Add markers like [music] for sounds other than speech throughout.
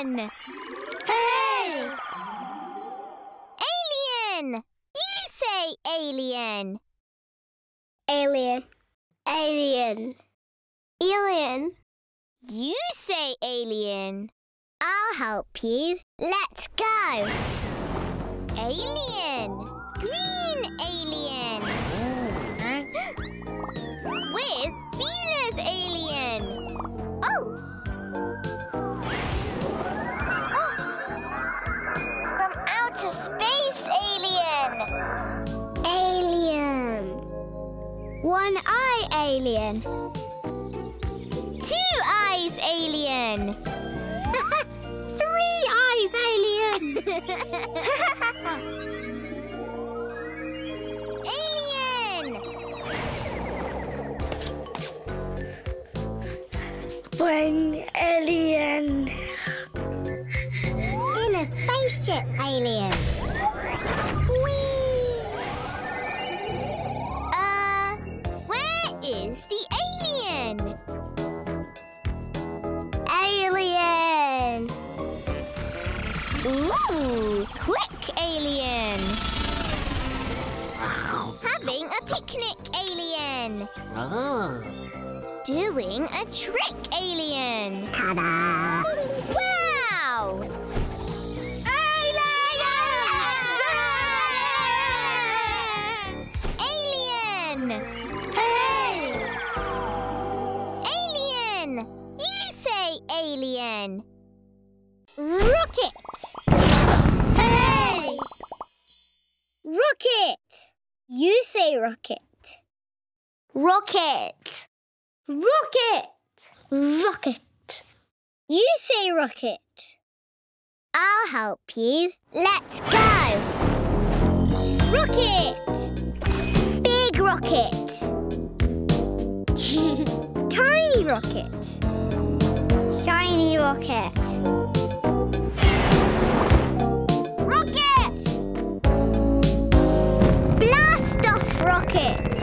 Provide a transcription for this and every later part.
Alien! Hey! Alien! You say alien. Alien. Alien. Alien. You say alien. I'll help you. Let's go. Alien. One eye alien. Two eyes alien. [laughs] Three eyes alien. [laughs] picnic alien. Oh. Doing a trick alien. Ta-da! Wow! Alien! Hey! Alien! You say alien. Rocket! Hey! Rocket! You say rocket. Rocket! Rocket! Rocket. You say rocket. I'll help you. Let's go. Rocket. Big rocket. [laughs] Tiny rocket. Shiny rocket. Rocket. Off rocket.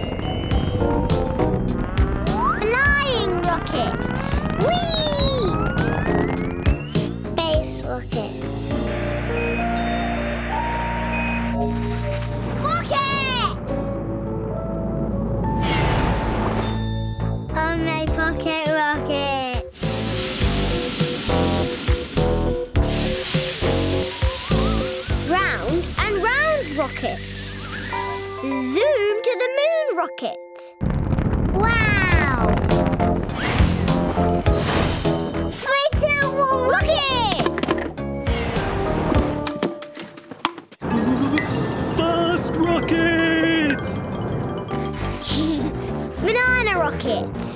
Flying rocket. Whee! Space rocket. Rockets! On my pocket rocket. Round and round rocket. Zoom rocket. Wow! Three, two, one, rocket! Fast rocket! [laughs] Banana rocket.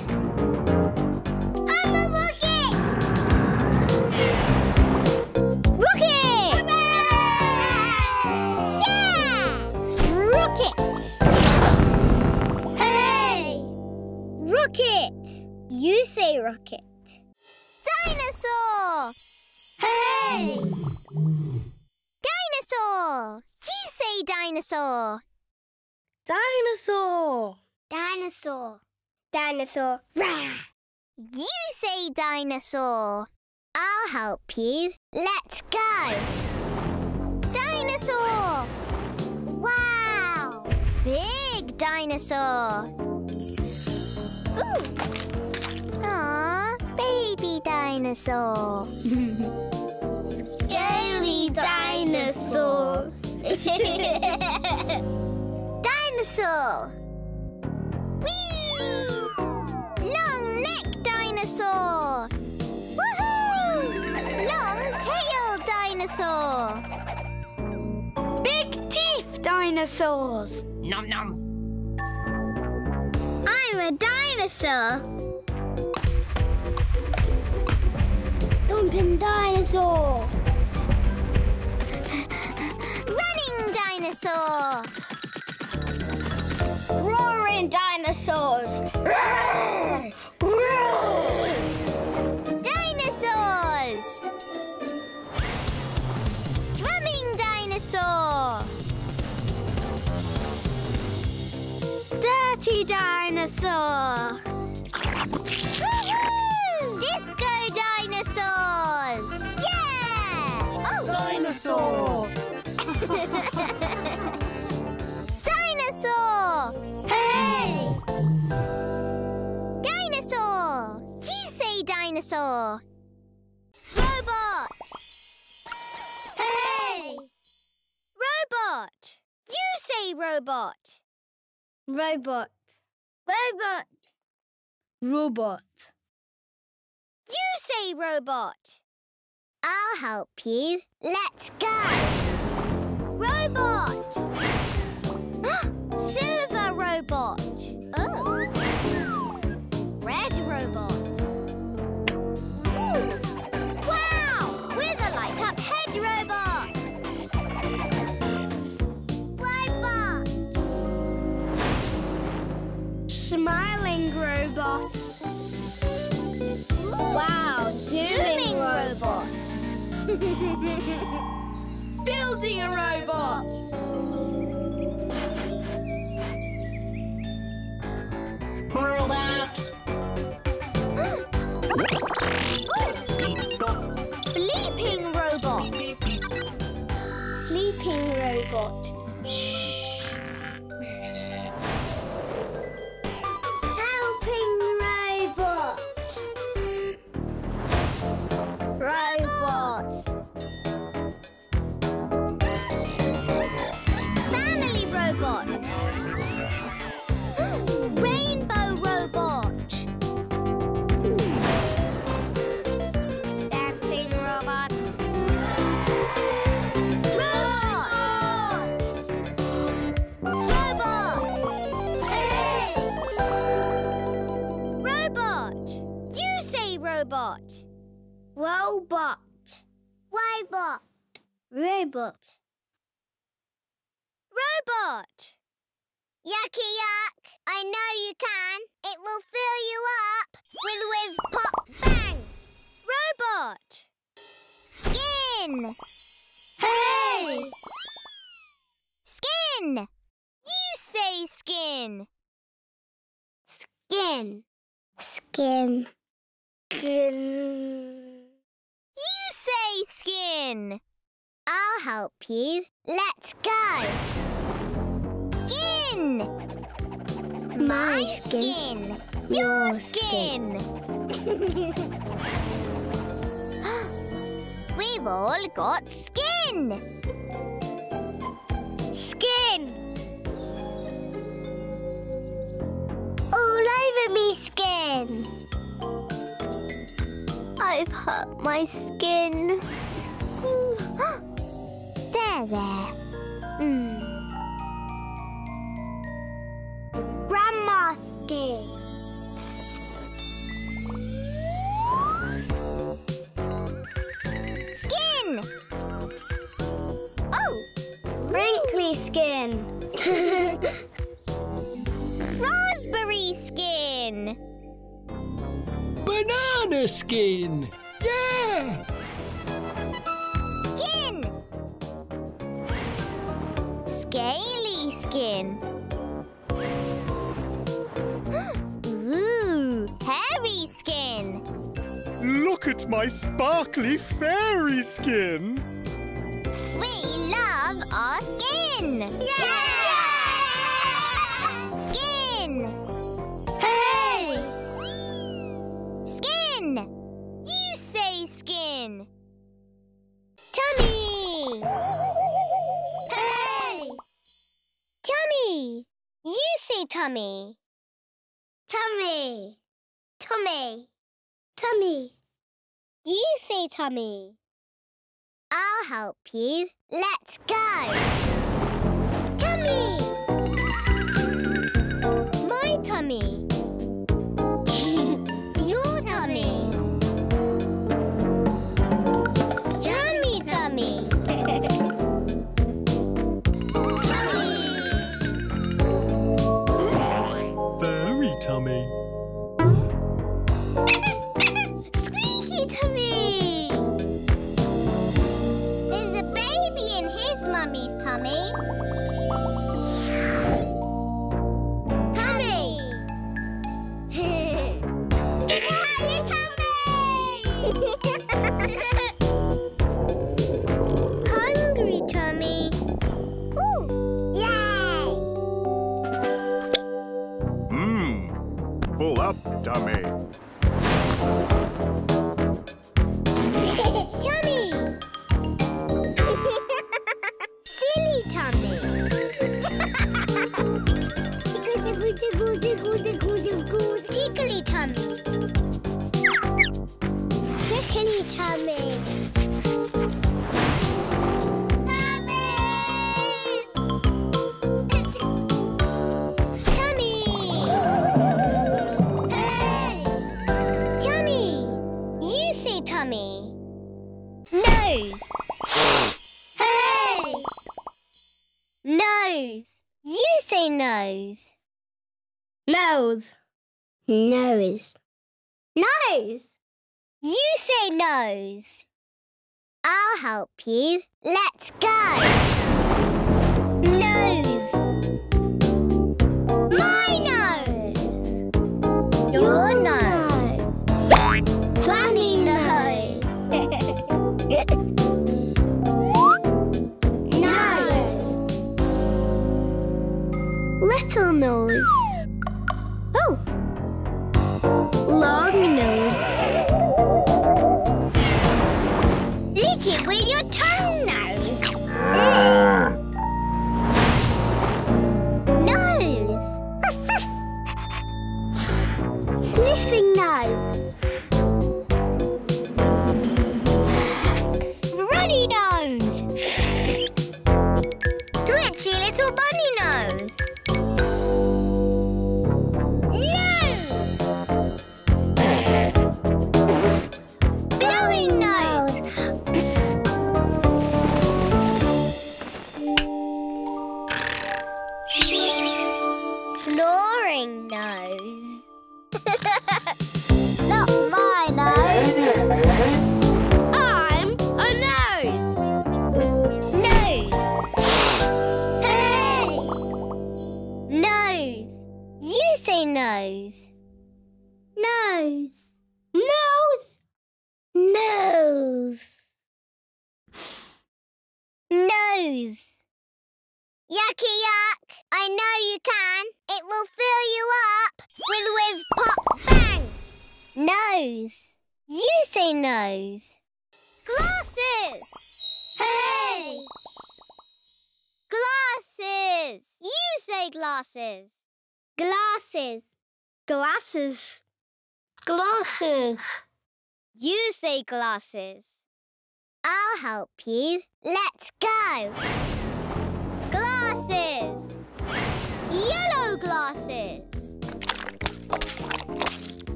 You rocket. Dinosaur! Hey! Dinosaur! You say dinosaur. Dinosaur. Dinosaur. Dinosaur. Rah! You say dinosaur. I'll help you. Let's go. Dinosaur! Wow! Big dinosaur. Ooh. Aw, baby dinosaur. Scaly dinosaur. [laughs] Dinosaur! Whee! Long neck dinosaur! Woohoo! Long tail dinosaur! Big teeth dinosaurs. Nom nom. I'm a dinosaur! Stomping dinosaur. Running dinosaur! Roaring dinosaurs. Dinosaurs! Drumming dinosaur! Dirty dinosaur. Disco dinosaurs! Yeah! Oh! Dinosaur! [laughs] Dinosaur! Hey! Dinosaur! You say dinosaur. Robot! Hey! Robot! You say robot. Robot. Robot. Robot. You say robot. I'll help you. Let's go. Robot. Robot. Robot. Robot. Robot. Robot. Yakka Yak. I know you can. It will fill you up with whiz pop bang. Robot. Skin. Hey! Skin. You say skin. Skin. Skin. Skin. You say skin. I'll help you. Let's go. Skin. My skin. Your Your skin. [gasps] We've all got skin. Skin. All over me skin. I've hurt my skin. [gasps] there, there. Hmm. Grandma skin. Skin. Oh, Wrinkly skin. [laughs] raspberry skin. Banana skin! Yeah! Skin. Scaly skin. [gasps] Ooh, hairy skin. Look at my sparkly fairy skin! We love our skin. Yeah! Skin. Skin. Tummy. Hey! Tummy. You say tummy. Tummy. Tummy. Tummy. You say tummy. I'll help you. Let's go. Tickly tummy! Tummy! Hey! Tummy! You say tummy. Nose. Hey! Nose. You say nose. Nose. Nose. Nose. You say nose. I'll help you. Let's go. Twitchy little Yakka Yak. I know you can. It will fill you up with whiz pop bang. Nose. You say nose. Glasses. Hey! Glasses. You say glasses. Glasses. Glasses. Glasses. You say glasses. I'll help you. Let's go. Glasses. Yellow glasses.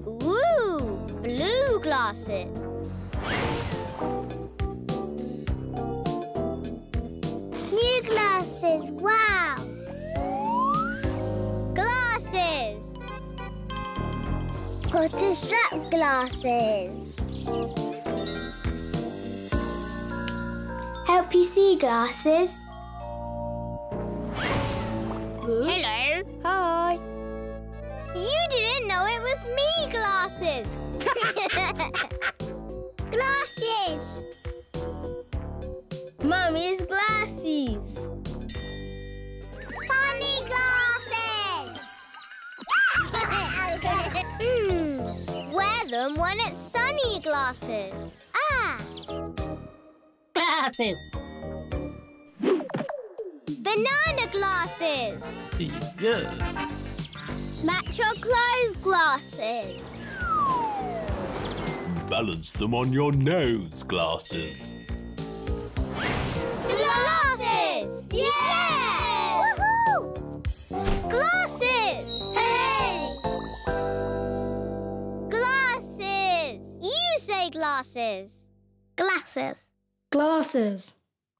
Ooh, blue glasses. New glasses. Wow. Glasses. Quarter strap glasses. See glasses. Hello. Hi. You didn't know it was me, glasses. [laughs] glasses. Mummy's glasses. Funny glasses! [laughs] hmm, wear them when it's sunny glasses. Ah, Glasses. banana glasses. Yes. Match your clothes glasses. Balance them on your nose, glasses. Glasses! Yeah! Woohoo! Glasses! Hey! Glasses! You say glasses. Glasses. Glasses.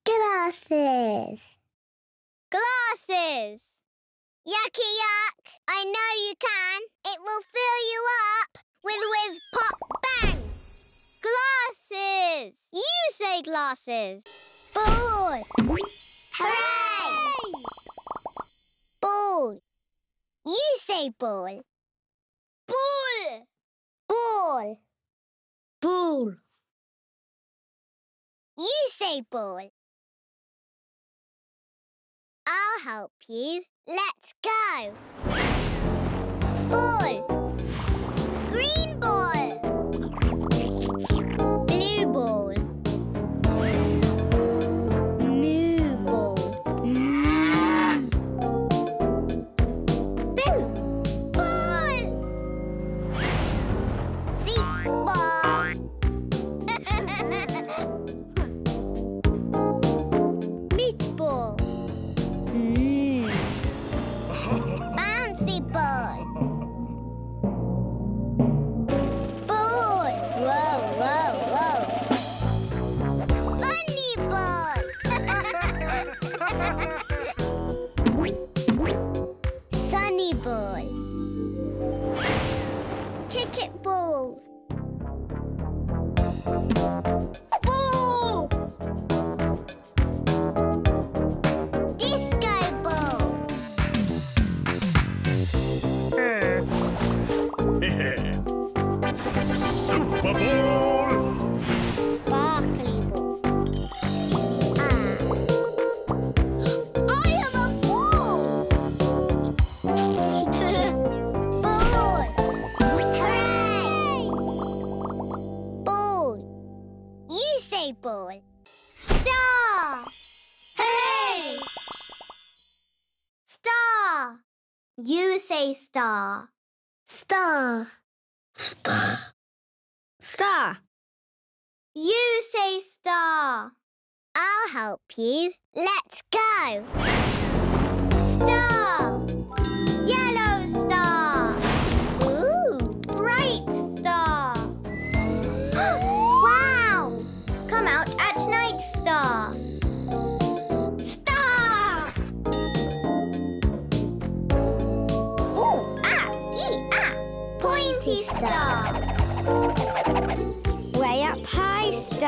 Glasses. Glasses! Yakka Yak! I know you can. It will fill you up with whiz pop bang. Glasses! You say glasses. Ball! Hooray! Ball! You say ball. Ball! Ball! Ball. You say ball. I'll help you. Let's go. Say star. Star. Star. Star. You say star. I'll help you. Let's go.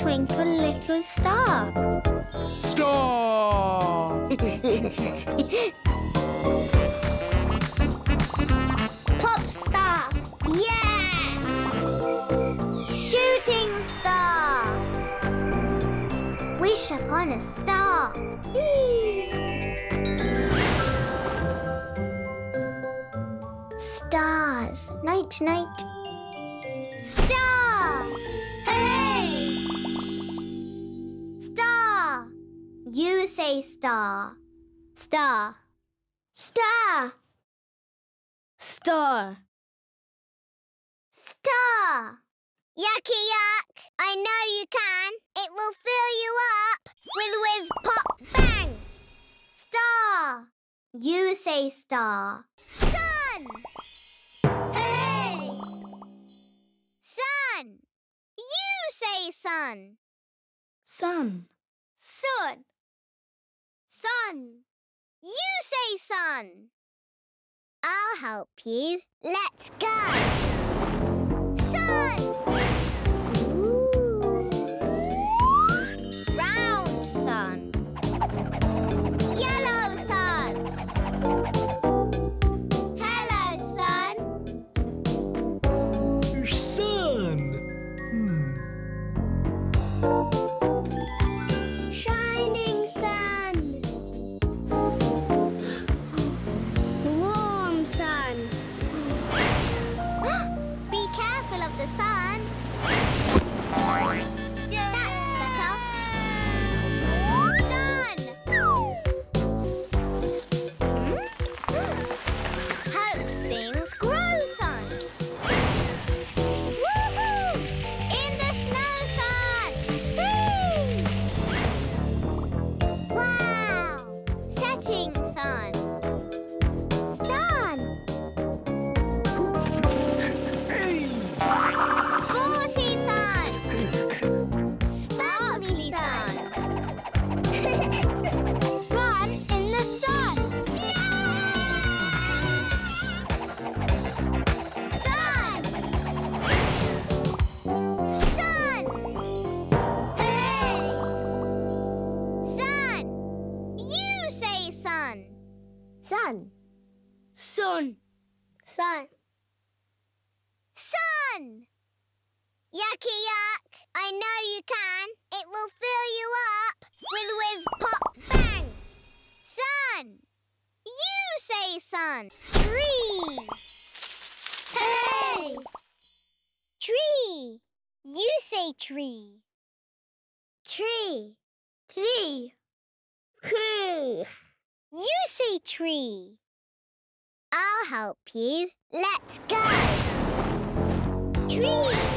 twinkle, little star. Star! [laughs] Pop star. Yeah! Shooting star. Wish upon a star. Stars. Night, night. Star. You say star. Star. Star. Star. Star! Yakka Yak! I know you can. It will fill you up with whiz pop bang! Star! You say star. Sun! Hey! Sun! You say sun. Sun. Sun! Sun! You say sun. I'll help you. Let's go! Sun. Sun. Sun. Sun! Yakka Yak! I know you can. It will fill you up with whiz pop bang! Sun! You say sun. Tree! Hey! Tree! You say tree. Tree. Tree. Tree. You say tree. I'll help you. Let's go. Tree.